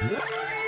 What?